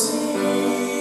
see.